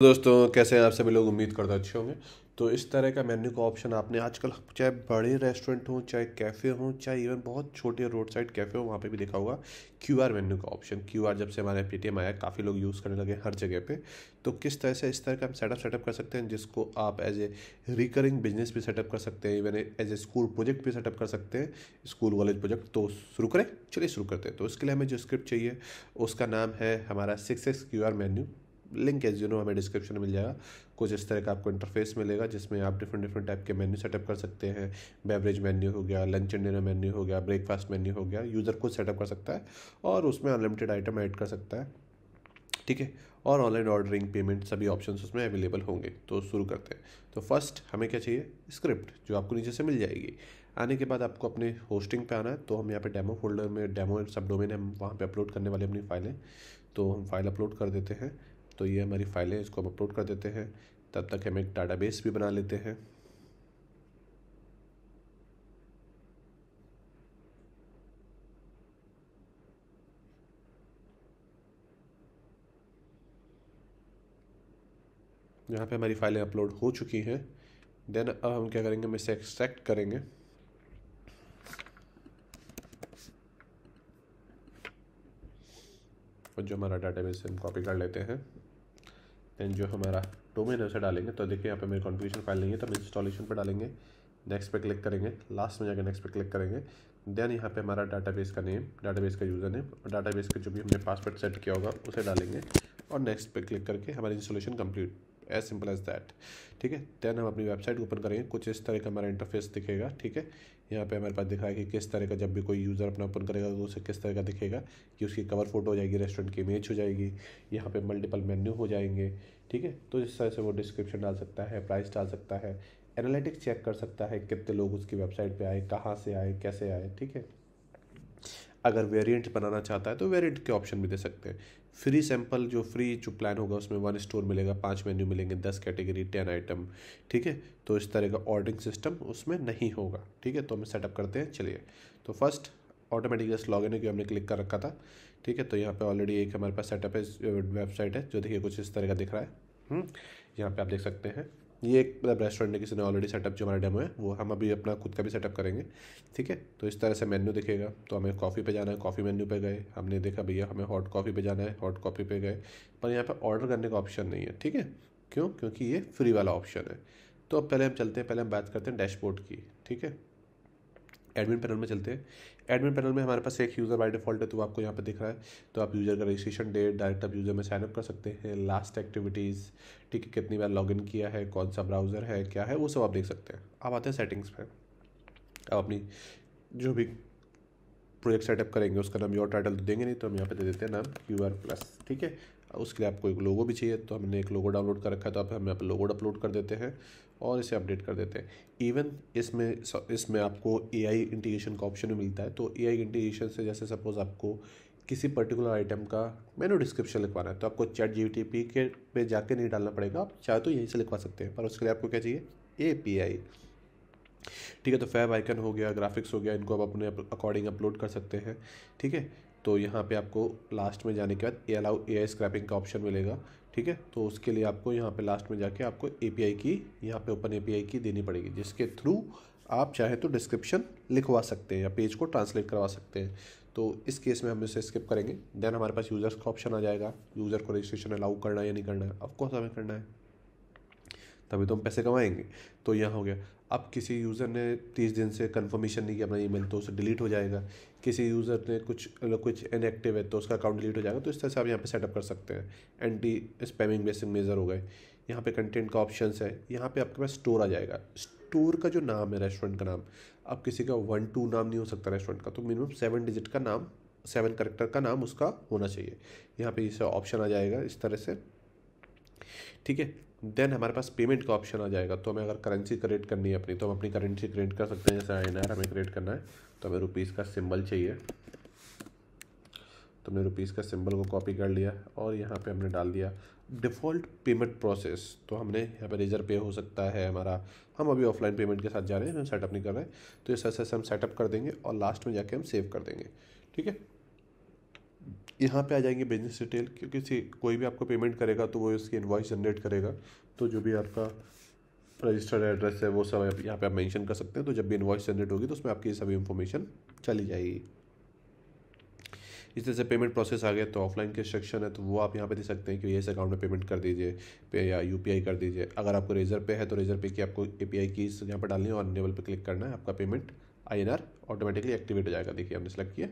दोस्तों, कैसे हैं आप सभी लोग? उम्मीद करते अच्छे होंगे। तो इस तरह का मेन्यू का ऑप्शन आपने आजकल, चाहे बड़े रेस्टोरेंट हों, चाहे कैफ़े हों, चाहे इवन बहुत छोटे रोड साइड कैफ़े हो, वहाँ पे भी देखा होगा क्यू आर मेन्यू का ऑप्शन। क्यू आर जब से हमारे पेटीएम आया, काफ़ी लोग यूज़ करने लगे हर जगह पे। तो किस तरह से इस तरह का हम सेटअप सेटअप कर सकते हैं, जिसको आप एज ए रिकरिंग बिज़नेस भी सेटअप कर सकते हैं even as a school project भी सेटअप कर सकते हैं स्कूल कॉलेज प्रोजेक्ट तो शुरू करें, चलिए शुरू करते हैं। तो इसके लिए हमें जो स्क्रिप्ट चाहिए, उसका नाम है हमारा six X Q R menu. Link as you know हमें डिस्क्रिप्शन में मिल जाएगा। कुछ इस तरह का आपको इंटरफेस मिलेगा, जिसमें आप डिफरेंट डिफरेंट टाइप के मेन्यू सेटअप कर सकते हैं। बेवरेज मेन्यू हो गया लंच एंड डिनर मेन्यू हो गया ब्रेकफास्ट मेन्यू हो गया यूज़र खुद सेटअप कर सकता है और उसमें अनलिमिटेड आइटम ऐड कर सकता है। ठीक है? और ऑनलाइन ऑर्डरिंग पेमेंट सभी ऑप्शन उसमें अवेलेबल होंगे। तो शुरू करते हैं। तो फ़र्स्ट हमें क्या चाहिए? स्क्रिप्ट जो आपको नीचे से मिल जाएगी। आने के बाद आपको अपने होस्टिंग पे आना है। तो हम यहाँ पे डेमो फोल्डर में डेमो सब डोमेन हम वहाँ पे अपलोड करने वाले अपनी फाइलें तो हम फ़ाइल अपलोड कर देते हैं। तो ये हमारी फ़ाइल है, इसको हम अपलोड कर देते हैं। तब तक हम एक डाटाबेस भी बना लेते हैं। यहाँ पे हमारी फाइलें अपलोड हो चुकी हैं। देन अब हम क्या करेंगे? हम इसे एक्सट्रैक्ट करेंगे। और जो हमारा डाटाबेस है, हम कॉपी कर लेते हैं। देन जो हमारा डोमेन है, उसे डालेंगे। तो देखिए, यहाँ पे मेरी कॉन्फ़िगरेशन फ़ाइल नहीं है तो हम इंस्टॉलेशन पर डालेंगे। नेक्स्ट पे क्लिक करेंगे। लास्ट में जाकर नेक्स्ट पे क्लिक करेंगे। देन यहाँ पे हमारा डाटाबेस का नेम डाटाबेस का यूज़र नेम और डाटाबेस का जो भी हमने पासवर्ड सेट किया होगा, उसे डालेंगे। और नेक्स्ट पे क्लिक करके हमारी installation complete as simple as that ठीक है? देन हम अपनी वेबसाइट ओपन करेंगे। कुछ इस तरह का हमारा इंटरफेस दिखेगा। ठीक है? यहाँ पे हमारे पास दिख रहा है कि किस तरह का जब भी कोई यूज़र अपना ओपन करेगा तो उसे किस तरह का दिखेगा कि उसकी कवर फ़ोटो हो जाएगी रेस्टोरेंट की इमेज हो जाएगी, यहाँ पे मल्टीपल मेन्यू हो जाएँगे। ठीक है? तो इस तरह से वो डिस्क्रिप्शन डाल सकता है प्राइस डाल सकता है एनालिटिक्स चेक कर सकता है कितने लोग उसकी वेबसाइट पे आए, कहाँ से आए, कैसे आए। ठीक है? अगर वेरिएंट बनाना चाहता है तो वेरिएंट के ऑप्शन भी दे सकते हैं। फ्री सैंपल जो फ्री जो प्लान होगा उसमें वन स्टोर मिलेगा पाँच मेन्यू मिलेंगे दस कैटेगरी टेन आइटम ठीक है? तो इस तरह का ऑर्डरिंग सिस्टम उसमें नहीं होगा ठीक है? तो हम सेटअप करते हैं चलिए। तो first automatic just log in हमने क्लिक कर रखा था ठीक है? तो यहाँ पे ऑलरेडी एक हमारे पास सेटअप है वेबसाइट है जो देखिए कुछ इस तरह का दिख रहा है। हम्म, यहाँ पे आप देख सकते हैं। ये एक मतलब रेस्टोरेंट है किसी ने ऑलरेडी सेटअप जो हमारा डेमो है, वो हम अभी अपना खुद का भी सेटअप करेंगे, ठीक है? तो इस तरह से मेन्यू दिखेगा। तो हमें कॉफ़ी पे जाना है कॉफ़ी मेन्यू पे गए। हमने देखा भैया, हमें हॉट कॉफ़ी पे जाना है हॉट कॉफ़ी पे गए। पर यहाँ पर ऑर्डर करने का ऑप्शन नहीं है, ठीक है? क्यों? क्योंकि ये फ्री वाला ऑप्शन है। तो अब पहले हम चलते हैं, पहले हम बात करते हैं डैशबोर्ड की, ठीक है? एडमिन पैनल में चलते हैं। एडमिन पैनल में हमारे पास एक यूज़र बाय डिफ़ॉल्ट है तो आपको यहाँ पे दिख रहा है। तो आप यूज़र का रजिस्ट्रेशन डेट डायरेक्ट आप यूज़र में साइनअप कर सकते हैं। लास्ट एक्टिविटीज़ ठीक है, कितनी बार लॉगिन किया है, कौन सा ब्राउज़र है, क्या है, वो सब आप देख सकते हैं। अब आते हैं सेटिंग्स पर अब अपनी जो भी प्रोजेक्ट सेटअप करेंगे, उसका नाम योर टाइटल तो देंगे नहीं तो हम यहाँ पे दे देते हैं नाम क्यू आर प्लस ठीक है? उसके लिए आपको एक लोगो भी चाहिए तो हमने एक लोगो डाउनलोड कर रखा है तो आप हम यहाँ पर लोगो अपलोड कर देते हैं। और इसे अपडेट कर देते हैं। इवन इसमें इसमें आपको ए आई इंटीग्रेशन का ऑप्शन भी मिलता है। तो ए आई इंटीग्रेशन से जैसे सपोज़ आपको किसी पर्टिकुलर आइटम का मेनू डिस्क्रिप्शन लिखवाना है तो आपको चैट जी टी पी के पे जाके नहीं डालना पड़ेगा। आप चाहे तो यहीं से लिखवा सकते हैं। पर उसके लिए आपको क्या चाहिए? ए पी आई ठीक है तो फैब आइकन हो गया ग्राफिक्स हो गया, इनको आप अपने अकॉर्डिंग अपलोड कर सकते हैं। ठीक है तो यहाँ पे आपको लास्ट में जाने के बाद a allow A I scraping का ऑप्शन मिलेगा। ठीक है? तो उसके लिए आपको यहाँ पे लास्ट में जाके आपको ए पी आई की, यहाँ पे ओपन ए पी आई की देनी पड़ेगी, जिसके थ्रू आप चाहे तो डिस्क्रिप्शन लिखवा सकते हैं या पेज को ट्रांसलेट करवा सकते हैं। तो इस केस में हम इसे स्किप करेंगे। देन हमारे पास यूज़र्स का ऑप्शन आ जाएगा। यूज़र को रजिस्ट्रेशन अलाउ करना है या नहीं करना है? ऑफकोर्स हमें करना है। तभी तो हम पैसे कमाएँगे। तो यहाँ हो गया। अब किसी यूज़र ने तीस दिन से कंफर्मेशन नहीं किया, अपना ईमेल तो उसे डिलीट हो जाएगा। किसी यूज़र ने कुछ मतलब कुछ इनएक्टिव है तो उसका अकाउंट डिलीट हो जाएगा तो इस तरह से आप यहाँ पे सेटअप कर सकते हैं। एंटी स्पैमिंग बेसिक मेजर हो गए। यहाँ पे कंटेंट का ऑप्शन है। यहाँ पे आपके पास स्टोर आ जाएगा। स्टोर का जो नाम है रेस्टोरेंट का नाम, अब किसी का वन टू नाम नहीं हो सकता रेस्टोरेंट का तो मिनिमम सेवन डिजिट का नाम सेवन करेक्टर का नाम उसका होना चाहिए। यहाँ पे इसे ऑप्शन आ जाएगा, इस तरह से। ठीक है? देन हमारे पास पेमेंट का ऑप्शन आ जाएगा। तो हमें अगर करेंसी क्रिएट करनी है अपनी तो हम अपनी करेंसी क्रिएट कर सकते हैं। जैसे INR हमें क्रिएट करना है तो हमें रुपीज़ का सिंबल चाहिए। तो हमने रुपीज़ का सिंबल को कॉपी कर लिया और यहाँ पे हमने डाल दिया डिफ़ॉल्ट पेमेंट प्रोसेस तो हमने यहाँ पे रेजर पे हो सकता है हमारा। हम अभी ऑफलाइन पेमेंट के साथ जा रहे हैं हम सेटअप नहीं कर रहे हैं। तो इस तरह से हम सेटअप कर देंगे और लास्ट में जाके हम सेव कर देंगे। ठीक है? यहाँ पे आ जाएँगे बिज़नेस डिटेल क्योंकि सी, कोई भी आपको पेमेंट करेगा तो वो इसकी इन्वाइस जनरेट करेगा। तो जो भी आपका रजिस्टर्ड एड्रेस है, वो सब यहाँ पे आप मेंशन कर सकते हैं। तो जब भी इन्वाइस जनरेट होगी तो उसमें आपकी सभी इन्फॉर्मेशन चली जाएगी। इस तरह से पेमेंट प्रोसेस आ गया तो ऑफलाइन के सेक्शन है तो वो आप यहाँ पे दे सकते हैं कि इस अकाउंट में पेमेंट कर दीजिए, पे या यूपीआई कर दीजिए। अगर आपको रेजर पे है तो रेजर पे की आपको ए पी आई कीज यहाँ पर डालनी है और अनेबल पे क्लिक करना है, आपका payment I N R automatically activate हो जाएगा। देखिए, हमने सेलेक्ट किया।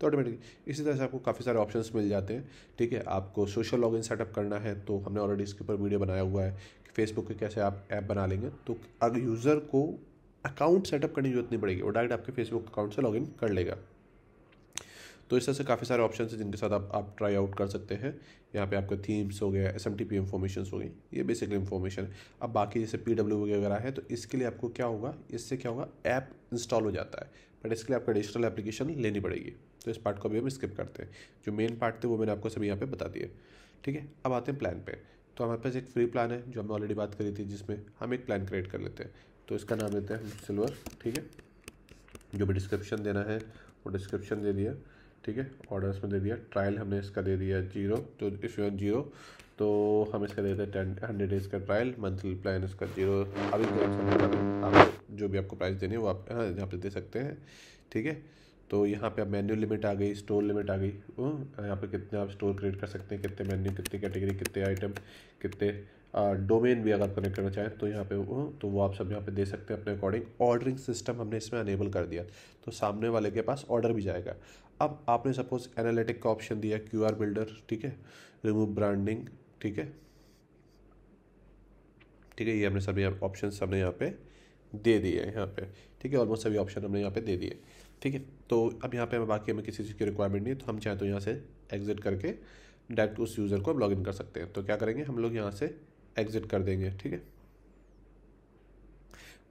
तो ऑटोमेटिकली इसी तरह से आपको काफ़ी सारे ऑप्शंस मिल जाते हैं। ठीक है, आपको सोशल लॉगिन सेटअप करना है तो हमने ऑलरेडी इसके ऊपर वीडियो बनाया हुआ है कि फेसबुक के कैसे आप ऐप बना लेंगे। तो अगर यूज़र को अकाउंट सेटअप करने की ज़रूरत नहीं पड़ेगी, वो डायरेक्ट आपके फेसबुक अकाउंट से लॉगिन कर लेगा। तो इस तरह से काफ़ी सारे ऑप्शन हैं जिनके साथ आप आप ट्राई आउट कर सकते हैं। यहाँ पे आपके थीम्स हो गया S M T P information हो गई, ये बेसिकली इन्फॉर्मेशन है। अब बाकी जैसे पी डब्ल्यू वगैरह है तो इसके लिए आपको क्या होगा, इससे क्या होगा ऐप इंस्टॉल हो जाता है। बट इसके लिए आपको डिजिटल एप्लीकेशन लेनी पड़ेगी। तो इस पार्ट को भी हम स्किप करते हैं। जो मेन पार्ट थे, वो मैंने आपको सभी यहाँ पे बता दिए। ठीक है, अब आते हैं प्लान पे। तो हमारे पास एक फ्री प्लान है, जो हमने ऑलरेडी बात करी थी, जिसमें हम एक प्लान क्रिएट कर लेते हैं। तो इसका नाम लेते हैं सिल्वर ठीक है? जो भी डिस्क्रिप्शन देना है, वो डिस्क्रिप्शन दे दिया। ठीक है? ऑर्डर्स में दे दिया। ट्रायल हमने इसका दे दिया ज़ीरो तो इफ़ यू ज़ीरो तो हम इसका देते हैं टेन हंड्रेड डेज़ का ट्रायल मंथली प्लान इसका ज़ीरो अभी आप जो भी आपको प्राइस देनी है, वो आप हाँ यहाँ पे दे सकते हैं। ठीक है? तो यहाँ पे आप मेन्यू लिमिट आ गई स्टोर लिमिट आ गई। यहाँ पे कितने आप स्टोर क्रिएट कर सकते हैं? कितने मेन्यू कितने कैटेगरी कितने आइटम कितने डोमेन भी अगर कनेक्ट करना चाहें तो यहाँ पे वो तो वो आप सब यहाँ पे दे सकते हैं अपने अकॉर्डिंग ऑर्डरिंग सिस्टम हमने इसमें अनेबल कर दिया। तो सामने वाले के पास ऑर्डर भी जाएगा। अब आपने सपोज़ एनालिटिक का ऑप्शन दिया क्यू आर बिल्डर ठीक है? रिमूव ब्रांडिंग ठीक है? ठीक है, ये हमने सभी ऑप्शन हमने यहाँ पे दे दिए हैं, यहाँ पे। ठीक है ऑलमोस्ट सभी ऑप्शन हमने यहाँ पे दे दिए। ठीक है तो अब यहाँ पे हमें बाकी हमें किसी चीज़ की रिक्वायरमेंट नहीं है तो हम चाहें तो यहाँ से एग्जिट करके डायरेक्ट उस यूज़र को लॉग इन कर सकते हैं। तो क्या करेंगे? हम लोग यहाँ से एग्जिट कर देंगे, ठीक है?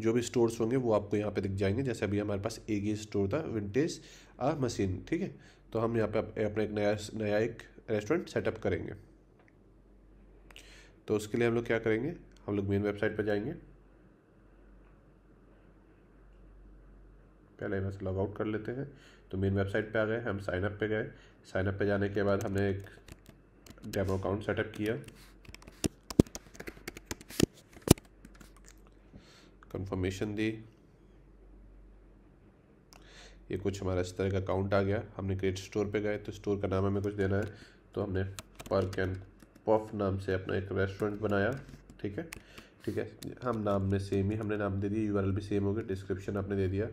जो भी स्टोर्स होंगे, वो आपको यहाँ पे दिख जाएँगे। जैसे अभी हमारे पास एक ही स्टोर था विंटेज आ मशीन ठीक है? तो हम यहाँ पे अपना एक नया नया एक रेस्टोरेंट सेटअप करेंगे। तो उसके लिए हम लोग क्या करेंगे? हम लोग मेन वेबसाइट पर जाएँगे। पहले यहाँ से लॉग आउट कर लेते हैं। तो मेन वेबसाइट पे आ गए, हम साइन अप पे गए। साइन अप पे जाने के बाद हमने एक डेमो अकाउंट सेटअप किया। कंफर्मेशन दी। ये कुछ हमारा इस तरह का अकाउंट आ गया। हमने क्रिएट स्टोर पे गए तो स्टोर का नाम हमें कुछ देना है। तो हमने पर्क एंड पफ नाम से अपना एक रेस्टोरेंट बनाया, ठीक है? ठीक है? हम नाम में सेम ही, हमने नाम दे दिया यूआरएल भी सेम हो गया डिस्क्रिप्शन आपने दे दिया।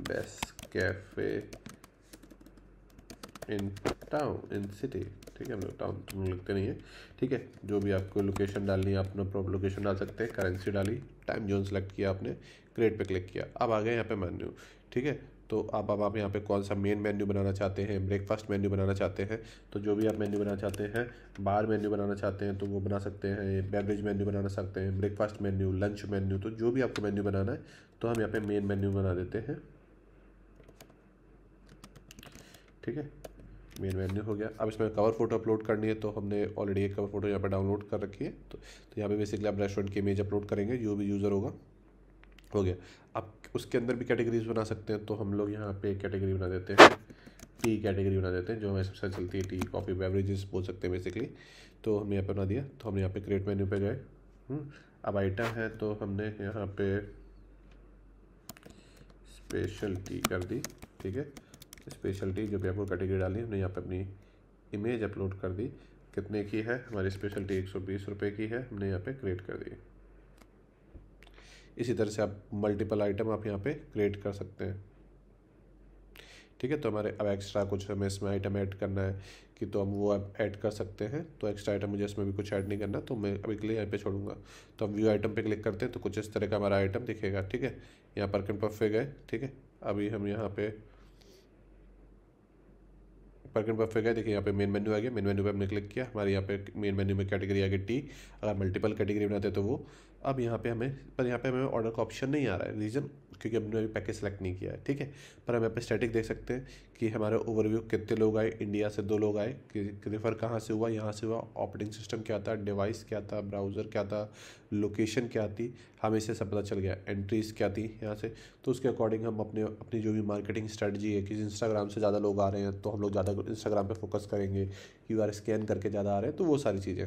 Best cafe in town in city ठीक है? हम लोग टाउन तुम लिखते नहीं है। ठीक है, जो भी आपको लोकेशन डालनी है, आप अपना लोकेशन डाल सकते हैं। करेंसी डाली टाइम जोन सेलेक्ट किया आपने क्रिएट पे क्लिक किया। अब आ गए यहाँ पे मेन्यू ठीक है? तो अब अब आप यहाँ पे कौन सा मेन मेन्यू बनाना चाहते हैं ब्रेकफास्ट मेन्यू बनाना चाहते हैं तो जो भी आप मेन्यू बनाना चाहते हैं बार मेन्यू बनाना चाहते हैं तो वो बना सकते हैं बेवरेज मेन्यू बनाना सकते हैं ब्रेकफास्ट मेन्यू लंच मेन्यू तो जो भी आपको मेन्यू बनाना है तो हम यहाँ पे मेन मेन्यू बना देते हैं। ठीक है? मेन मेन्यू हो गया। अब इसमें कवर फ़ोटो अपलोड करनी है तो हमने ऑलरेडी एक कवर फ़ोटो यहाँ पर डाउनलोड कर रखी है। तो, तो यहाँ पे बेसिकली आप रेस्टोरेंट की इमेज अपलोड करेंगे जो भी यूज़र होगा। हो गया। अब उसके अंदर भी कैटेगरीज बना सकते हैं तो हम लोग यहाँ पे कैटेगरी बना देते हैं। टी कैटेगरी बना देते हैं जो हमें सबसे चलती है टी कॉफ़ी बेवरेजेस बोल सकते हैं बेसिकली तो हमने यहाँ पे बना दिया। तो हमने यहाँ पे क्रिएट मेन्यू पे गए। हम्म, अब आइटम है तो हमने यहाँ पे स्पेशल टी कर दी ठीक है? स्पेशल टी जो भी आपको कैटेगरी डाली हमने यहाँ पे अपनी इमेज अपलोड कर दी। कितने की है? हमारी स्पेशलिटी एक सौ बीस रुपये की है, हमने यहाँ पे क्रिएट कर दी। इसी तरह से आप मल्टीपल आइटम आप यहाँ पे क्रिएट कर सकते हैं। ठीक है तो हमारे अब एक्स्ट्रा कुछ हमें इसमें आइटम ऐड करना है कि तो हम वो ऐड कर सकते हैं। तो एक्स्ट्रा आइटम मुझे इसमें भी कुछ ऐड नहीं करना तो मैं अभी के लिए यहाँ पे छोड़ूँगा। तो हम व्यू आइटम पे क्लिक करते हैं तो कुछ इस तरह का हमारा आइटम दिखेगा। ठीक है, यहाँ पर पे गए ठीक है, अभी हम यहाँ पे परकिन परफेक्ट है देखिए यहाँ पे मेन मेन्यू आ गया। मेन मेन्यू पे हमने क्लिक किया। हमारे यहाँ पे मेन मेन्यू में कैटेगरी आ गई टी अगर मल्टीपल कैटेगरी बनाते तो वो। अब यहाँ पे हमें पर यहाँ पे हमें ऑर्डर का ऑप्शन नहीं आ रहा है। रीज़न क्योंकि हमने अभी पैकेज सेलेक्ट नहीं किया है, ठीक है? पर हम यहाँ पे स्टैटिक देख सकते हैं कि हमारे ओवरव्यू कितने लोग आए इंडिया से दो लोग आए, कि रेफ़र कहाँ से हुआ, यहाँ से हुआ ऑपरेटिंग सिस्टम क्या था डिवाइस क्या था ब्राउज़र क्या था लोकेशन क्या थी, हमें इसे सब पता चल गया एंट्रीज क्या थी यहाँ से। तो उसके अकॉर्डिंग हम अपने, अपनी जो भी मार्केटिंग स्ट्रेटजी है, कि इंस्टाग्राम से ज़्यादा लोग आ रहे हैं तो हम लोग ज़्यादा इंस्टाग्राम पर फोकस करेंगे क्यू आर स्कैन करके ज़्यादा आ रहे हैं तो वो सारी चीज़ें।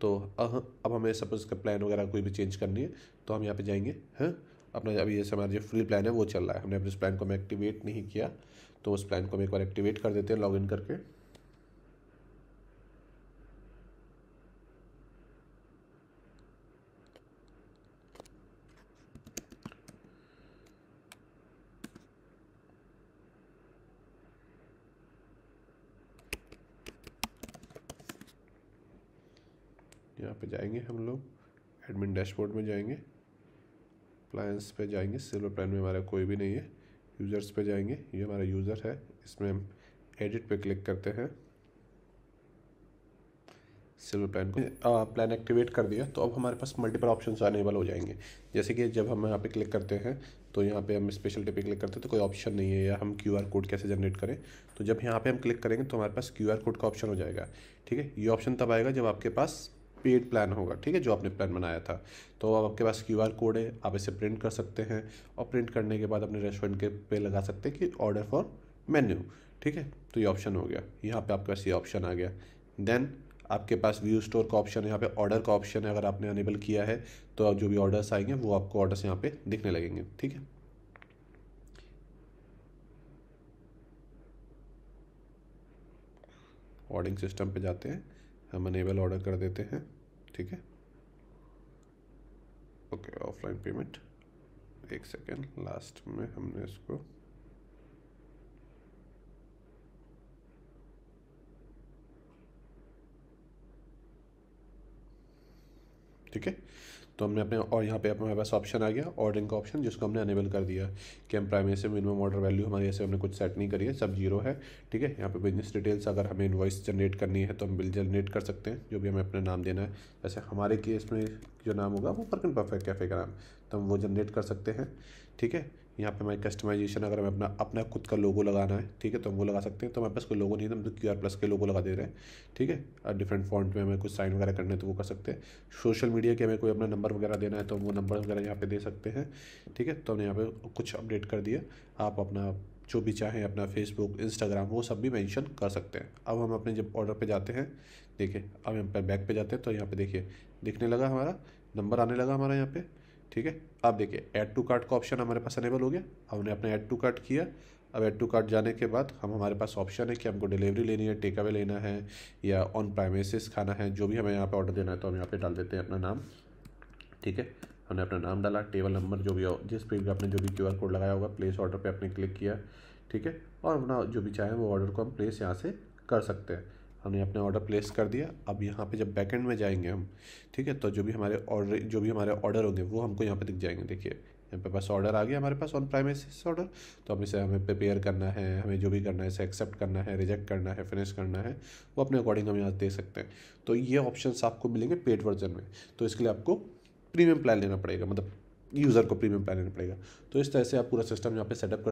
तो अब हमें सपोज़ का प्लान वगैरह कोई भी चेंज करनी है तो हम यहाँ पे जाएँगे, हैं? अपना अभी जैसे हमारा जो फ्री प्लान है, वो चल रहा है। हमने अपने उस प्लान को हमें एक्टिवेट नहीं किया तो उस प्लान को हम एक बार एक्टिवेट कर देते हैं लॉगिन करके। यहाँ पे जाएँगे हम लोग एडमिन डैशबोर्ड में जाएँगे। प्लान्स पे जाएँगे सिल्वर प्लान में हमारा कोई भी नहीं है यूज़र्स पे जाएँगे, ये हमारा यूज़र है, इसमें हम एडिट पे क्लिक करते हैं। सिल्वर प्लान को प्लान एक्टिवेट कर दिया तो अब हमारे पास मल्टीपल ऑप्शन अनेबल हो जाएँगे। जैसे कि जब हम यहाँ पे क्लिक करते हैं तो यहाँ पे हम स्पेशल पे क्लिक करते हैं तो कोई ऑप्शन नहीं है, या हम क्यू आर कोड कैसे जनरेट करें? तो जब यहाँ पे हम क्लिक करेंगे तो हमारे पास क्यू आर कोड का ऑप्शन हो जाएगा, ठीक है? ये ऑप्शन तब आएगा जब आपके पास पेड प्लान होगा, ठीक है, जो आपने प्लान बनाया था। तो अब आपके पास क्यू आर कोड है, आप इसे प्रिंट कर सकते हैं और प्रिंट करने के बाद अपने रेस्टोरेंट के पे लगा सकते हैं कि ऑर्डर फॉर मेन्यू ठीक है? तो ये ऑप्शन हो गया। यहाँ पे आपके पास ये ऑप्शन आ गया। देन आपके पास व्यू स्टोर का ऑप्शन है, यहाँ पे ऑर्डर का ऑप्शन है, अगर आपने अनेबल किया है तो अब जो भी ऑर्डर्स आएँगे, वो आपको ऑर्डर्स यहाँ पे दिखने लगेंगे, ठीक है? ऑर्डिंग सिस्टम पे जाते हैं। हम अनेबल ऑर्डर कर देते हैं, ठीक है? ओके ऑफलाइन पेमेंट एक सेकेंड लास्ट में हमने इसको ठीक है? तो हमने अपने, और यहाँ पे हमारे पास ऑप्शन आ गया ऑर्डरिंग का ऑप्शन जिसको हमने अनेबल कर दिया कि हम प्राइमरी से मिनिमम ऑर्डर वैल्यू हमारी ऐसे हमने कुछ सेट नहीं करी है, सब ज़ीरो है, ठीक है? यहाँ पे बिज़नेस डिटेल्स अगर हमें इन्वाइस जनरेट करनी है तो हम बिल जनरेट कर सकते हैं, जो भी हमें अपना नाम देना है। जैसे हमारे केस में जो नाम होगा, वो परफेक्ट कैफ़े का नाम तो हम वो जनरेट कर सकते हैं, ठीक है? यहाँ पे हमारी कस्टमाइजेशन अगर हमें अपना अपना खुद का लोगो लगाना है, ठीक है तो हम वो लगा सकते हैं। तो हमारे पास कोई लोगो नहीं है तो हम तो क्यू आर प्लस के लोगो लगा दे रहे हैं, ठीक है? और डिफरेंट फॉन्ट में हमें कुछ साइन वगैरह करने तो वो कर सकते हैं। सोशल मीडिया के हमें कोई अपना नंबर वगैरह देना है तो वो नंबर वगैरह यहाँ पे दे सकते हैं, ठीक है? तो हमने यहाँ पर कुछ अपडेट कर दिया। आप अपना जो भी चाहें, अपना फेसबुक इंस्टाग्राम वो सब भी मेंशन कर सकते हैं। अब हम अपने जब ऑर्डर पे जाते हैं, देखिए, अब हम बैक पे जाते हैं तो यहाँ पे देखिए, दिखने लगा हमारा नंबर आने लगा हमारा यहाँ पे। ठीक है? अब देखिए ऐड टू कार्ट का ऑप्शन हमारे पास अनेबल हो गया। हमने अपने ऐड टू कार्ट किया। अब ऐड टू कार्ट जाने के बाद हम, हमारे पास ऑप्शन है कि हमको डिलीवरी लेनी है टेक अवे लेना है, या ऑन प्राइमेसिस खाना है, जो भी हमें यहाँ पे ऑर्डर देना है तो हम यहाँ पे डाल देते हैं अपना नाम। ठीक है? हमने अपना नाम डाला टेबल नंबर जो भी हो, जिस पे भी आपने जो भी क्यूआर कोड लगाया होगा प्लेस ऑर्डर पे आपने क्लिक किया। ठीक है? और अपना जो भी चाहें वो ऑर्डर को हम प्लेस यहाँ से कर सकते हैं। हमने अपने ऑर्डर प्लेस कर दिया। अब यहाँ पे जब बैकेंड में जाएँगे हम, ठीक है तो जो भी हमारे ऑर्डर जो भी हमारे ऑर्डर होंगे, वो हमको यहाँ पे दिख जाएँगे। देखिए, यहाँ पे पास ऑर्डर आ गया हमारे पास ऑन प्राइमेसिस ऑर्डर तो अब इसे हमें प्रिपेयर करना है, हमें जो भी करना है, इसे एक्सेप्ट करना है रिजेक्ट करना है फिनिश करना है, वो अपने अकॉर्डिंग हम यहाँ दे सकते हैं। तो ये ऑप्शन आपको मिलेंगे पेड वर्जन में। तो इसके लिए आपको प्रीमियम प्लान लेना पड़ेगा मतलब यूज़र को प्रीमियम प्लान लेना पड़ेगा। तो इस तरह से आप पूरा सिस्टम यहाँ पे सेटअप